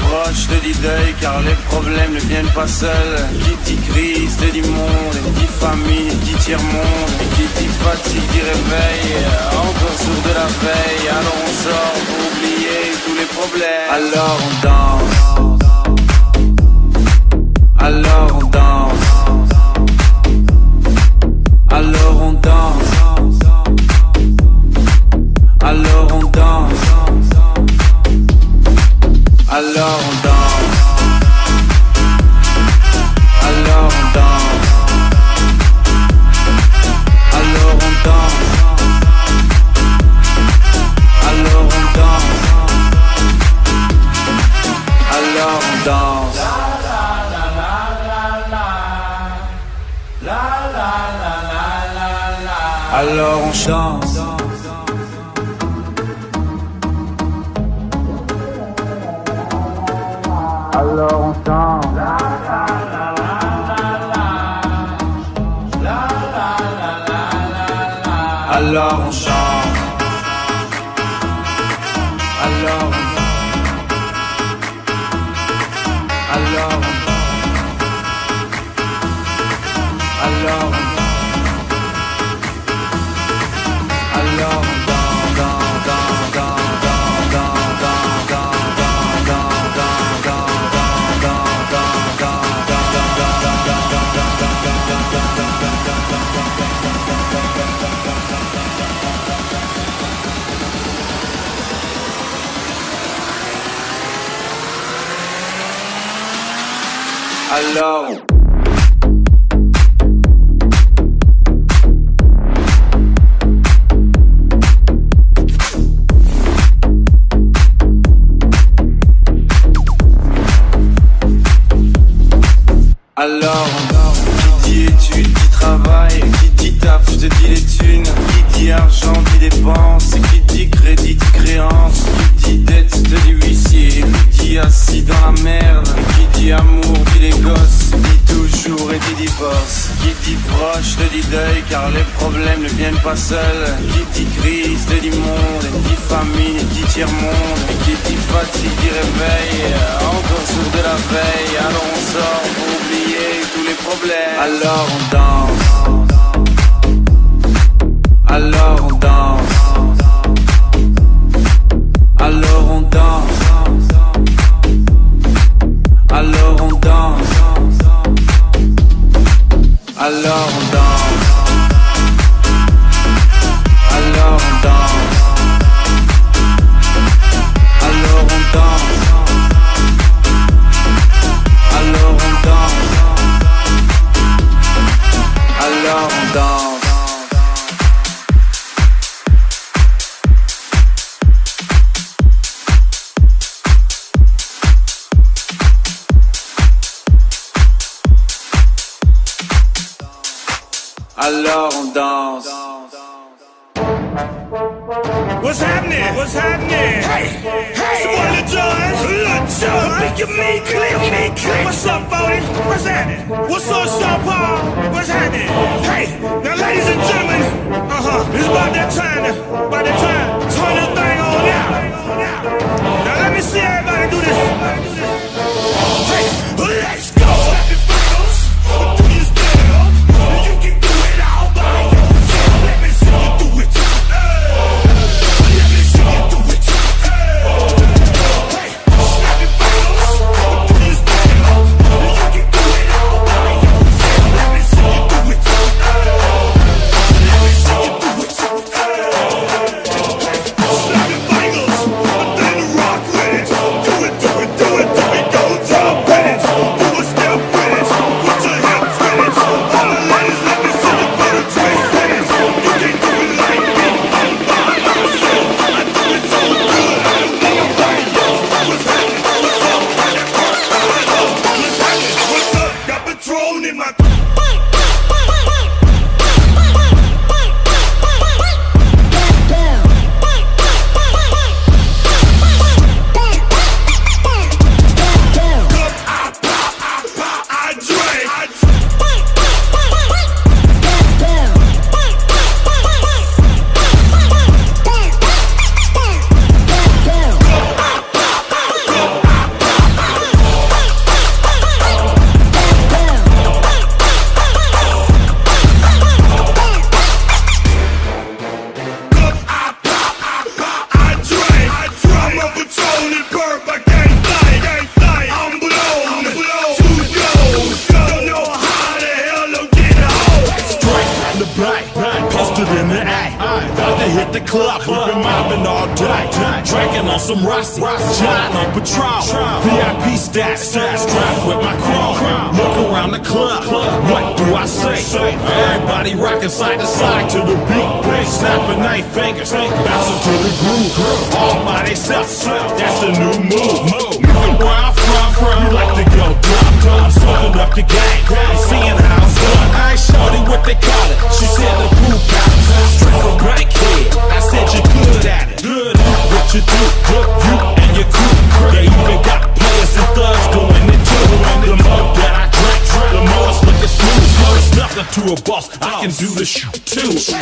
proche, te dit deuil, car les problèmes ne viennent pas seuls, qui dit crise, te dit monde, dit famille, dit tiers-monde, qui dit fatigue, dit réveil, encore sourd de la veille, alors on sort pour oublier tous les problèmes. Alors on danse. Alors on danse. Alors on danse. Alors on danse. Alors on danse. Alors on danse. Alors on danse. Alors on danse. Alors on danse. Alors on chante. bagunçar. down. Proche, te dit deuil, car les problèmes ne viennent pas seuls, qui dit crise, te dit monde, dit famille, dit tiers-monde, qui dit fatigue, dit réveil, encore sourd de la veille, alors on sort pour oublier tous les problèmes. Alors on danse. Alors on danse. Alors on danse. Alors on danse. Alors on danse. Alors on danse. What's happening? What's happening? Hey, hey, it's one Lil Jon. Lil Jon, make your me clear, me clear. What's up, Bodie? What's happening? What's up, Sean Paul? What's happening? Hey, now, ladies and gentlemen, uh huh, it's about that time, to, two, two, two.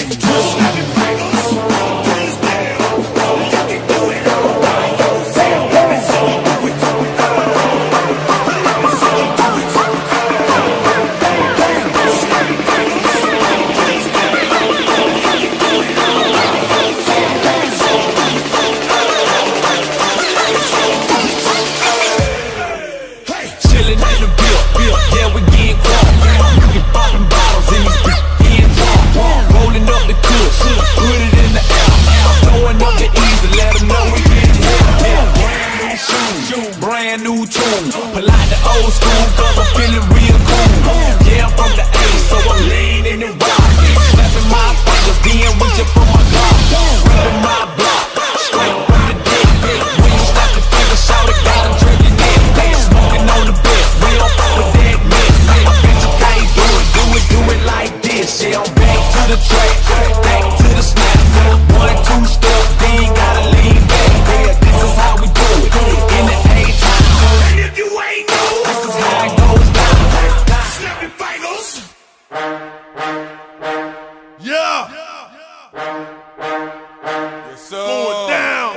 Yes. Going down.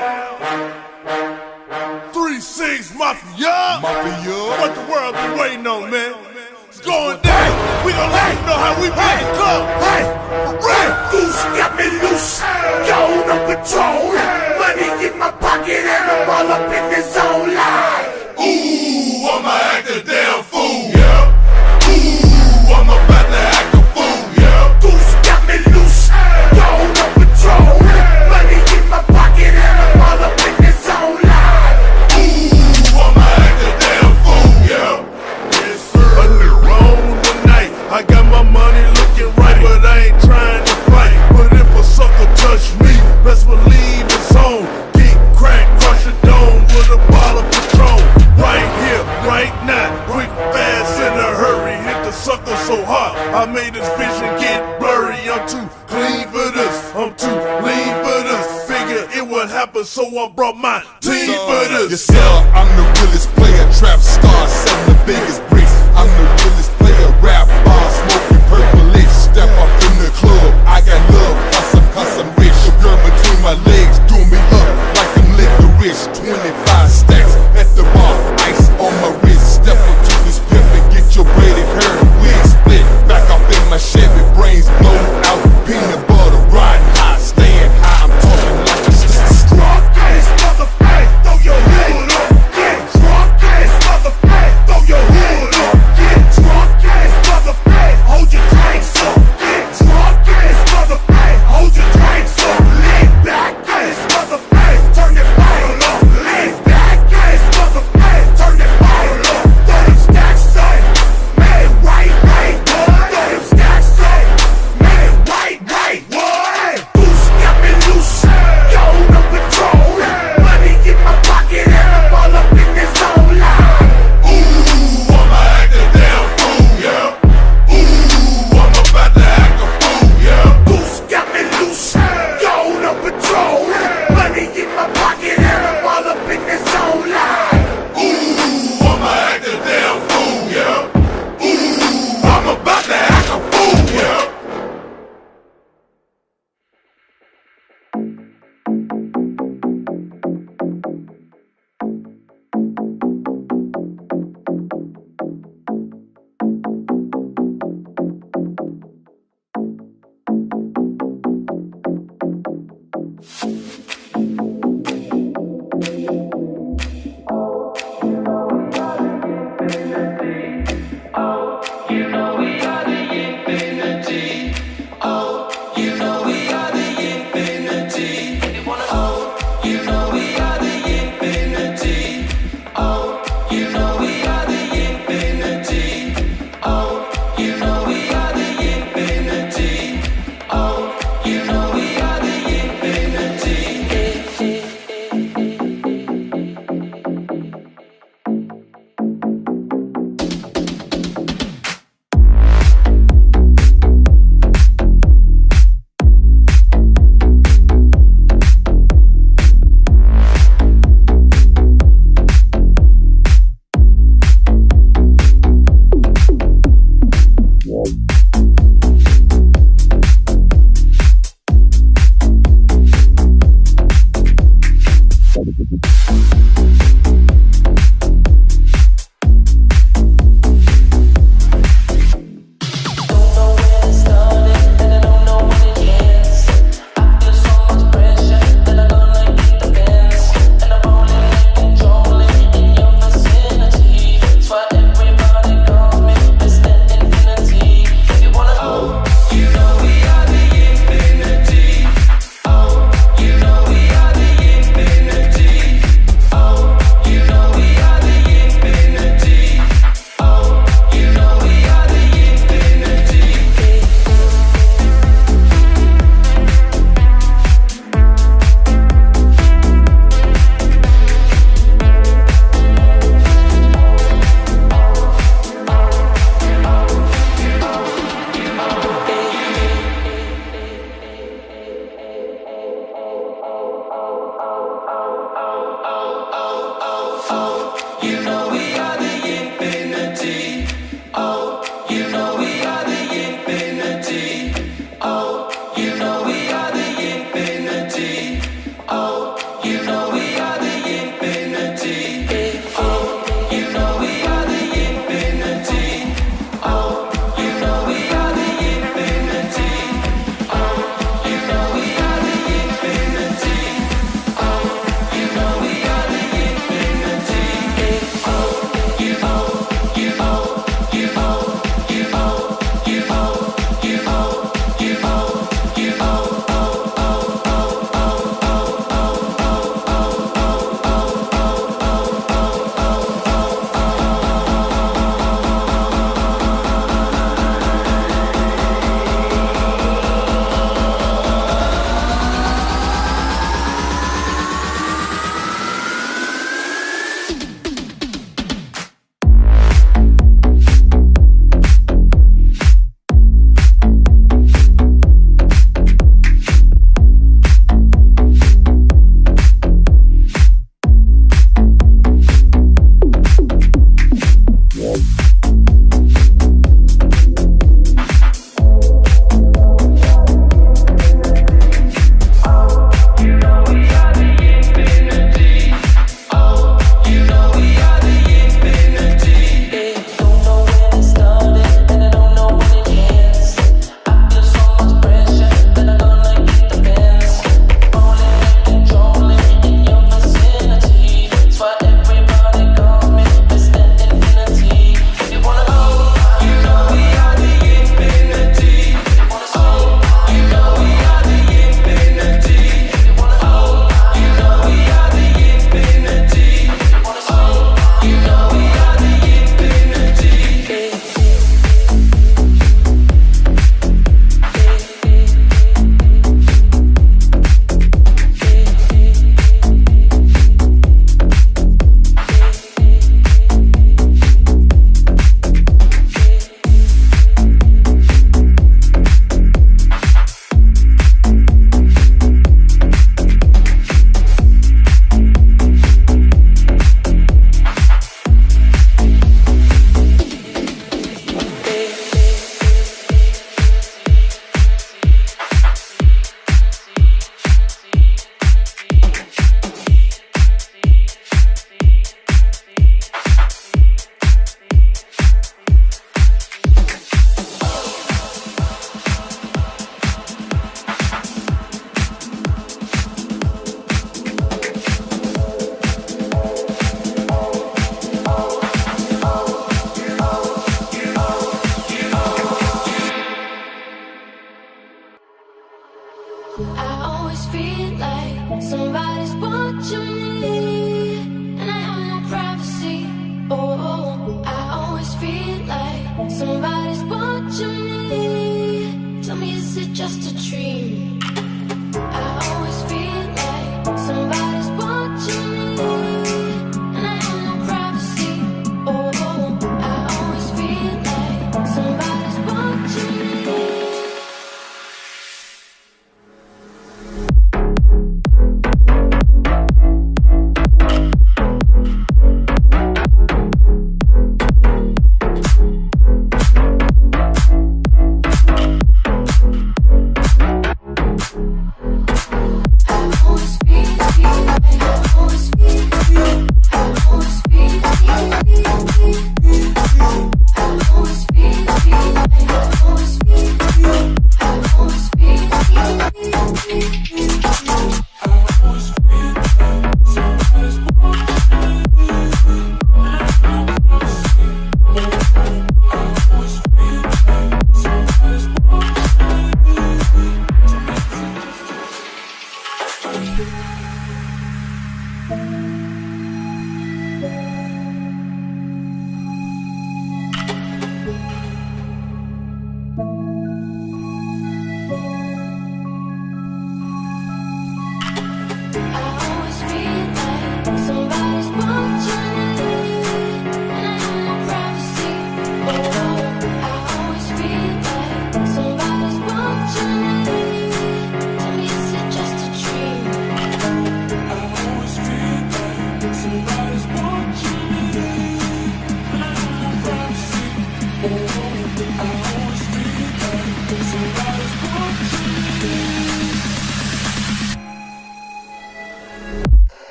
Three six mafia. Mafia. What the world been waiting on, man? It's going down. We gon' let you know how we hey, it come. Hey, red loose, got me loose. Going on patrol. Money in my pocket and I'm all up in this zone. Line. Ooh, I'ma act a damn so I brought my team for this. Yourself, I'm the realest player, trap star, selling the biggest bricks. I'm the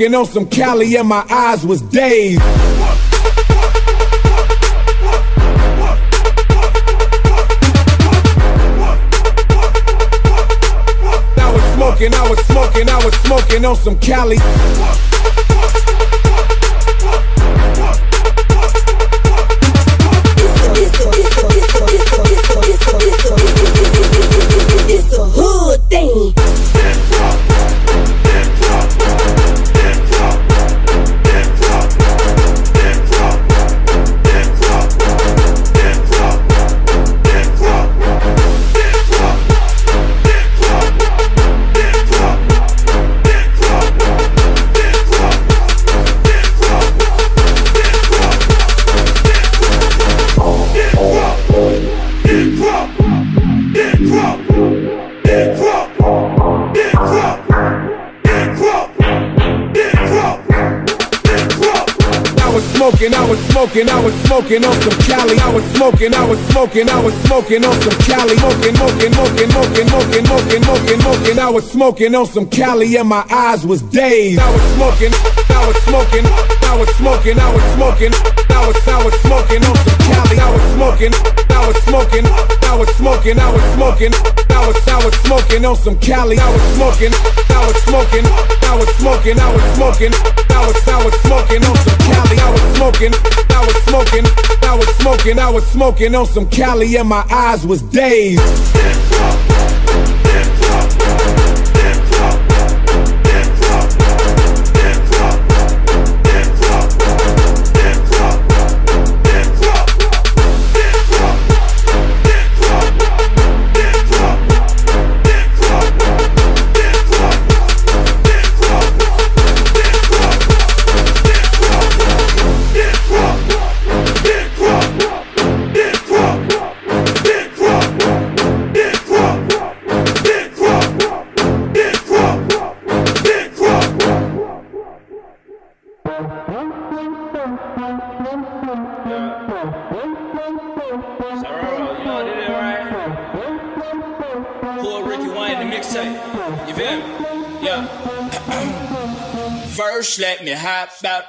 smoking on some Cali and my eyes was dazed. I was smoking, I was smoking, I was smoking on some Cali. Smoking on some Cali. I was smoking, I was smoking, I was smoking on some Cali. Smoking, smoking, smoking, smoking, smoking, smoking, smoking, smoking. I was smoking on some Cali and my eyes was dazed. I was smoking, I was smoking, I was smoking, I was smoking, I was, I was smoking on some Cali. I was smoking, I was smoking, I was smoking, I was smoking, I was, I was smoking on some Cali. I was smoking, I was smoking, I was smoking, I was smoking, I was, I was smoking on some Cali. I was smoking, I was smoking, I was smoking, I was smoking on some Cali and my eyes was dazed.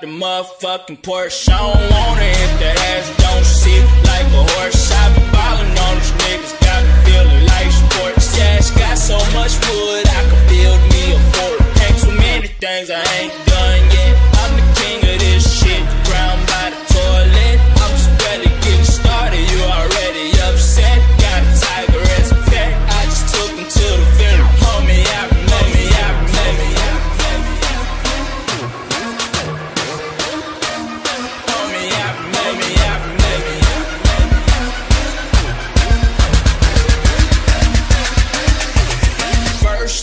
The motherfucking Porsche. I don't wanna hit that ass, don't sit like a horse. I be ballin' on these niggas, got me feeling like sports. Yeah, it's got so much wood, I could build me a fort. Ain't too many things I ain't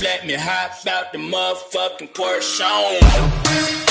let me hop out the motherfucking Porsche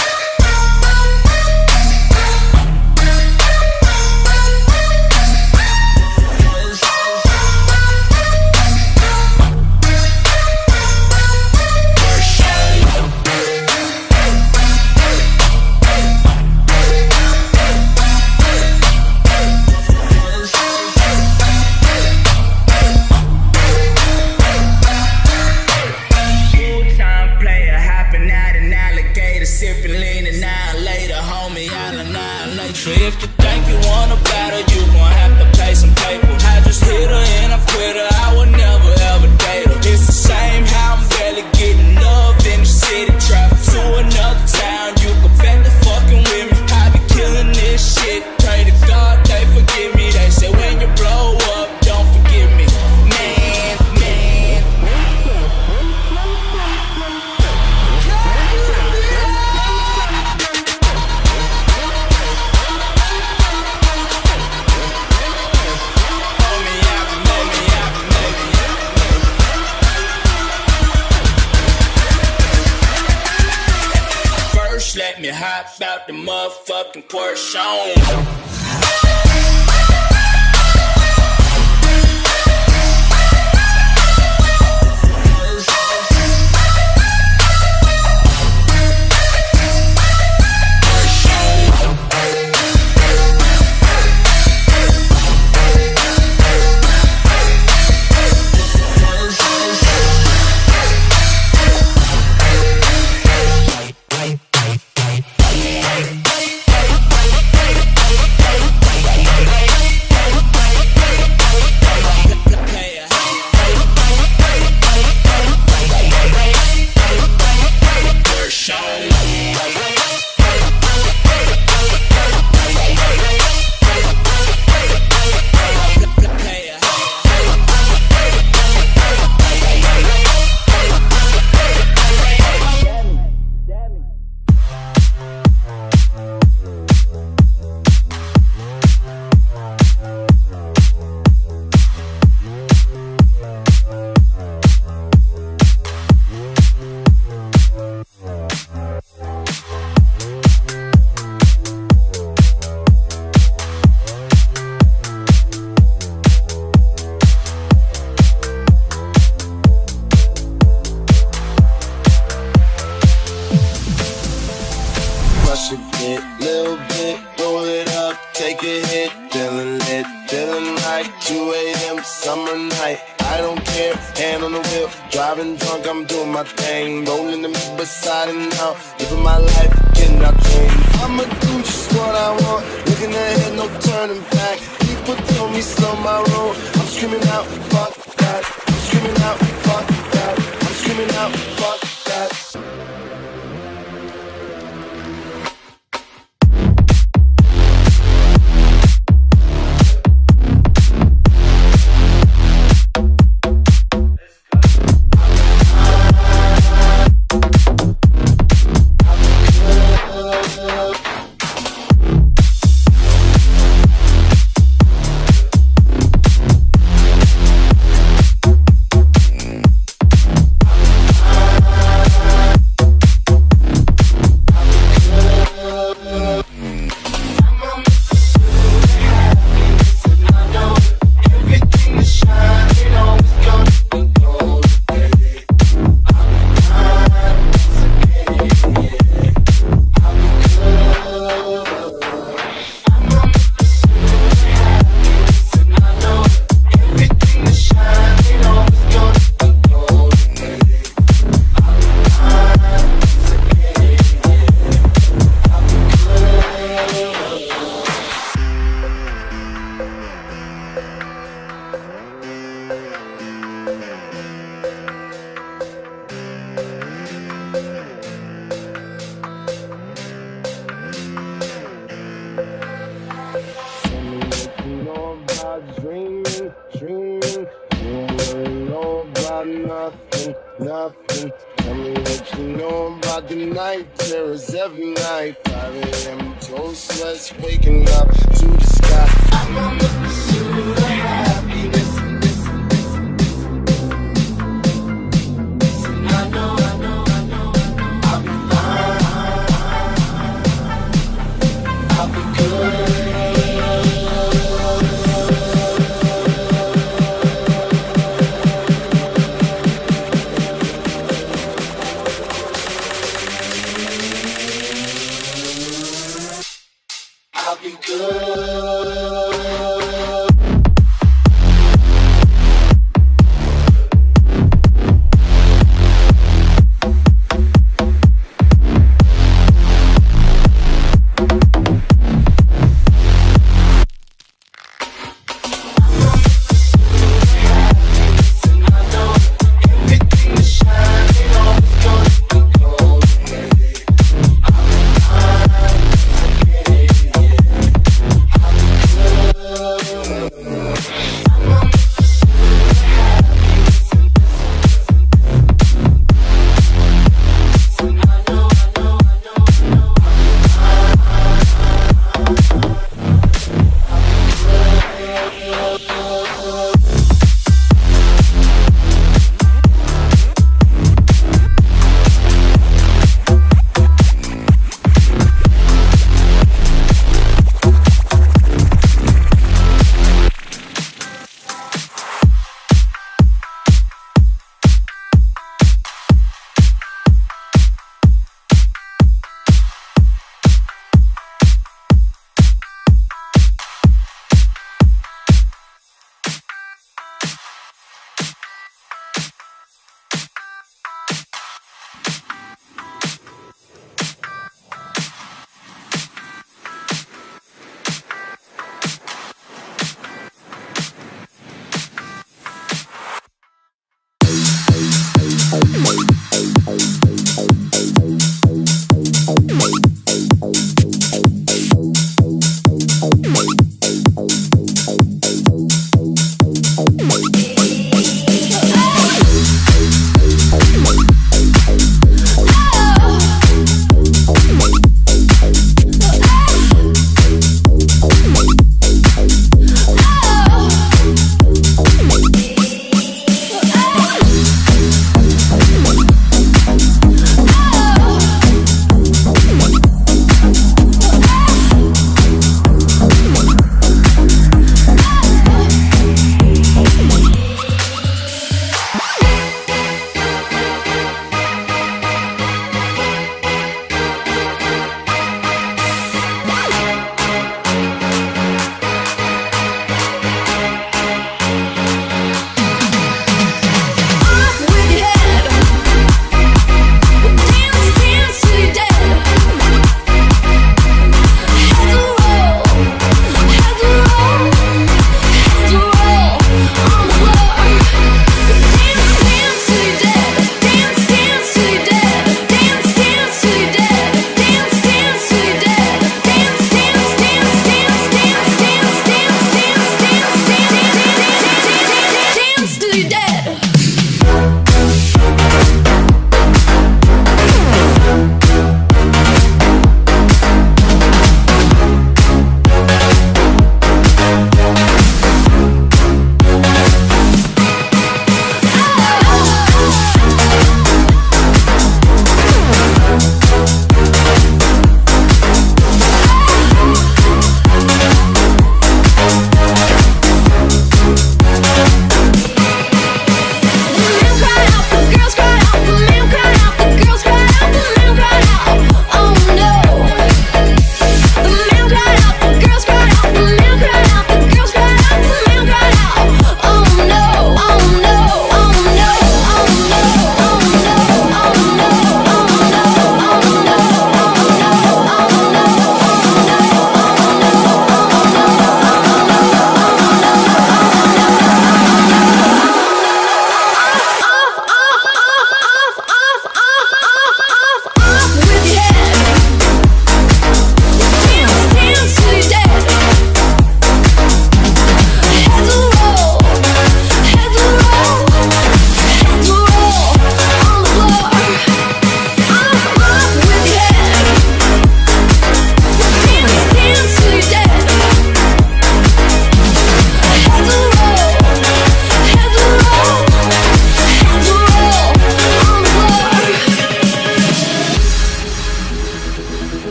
let me hop out the motherfucking Porsche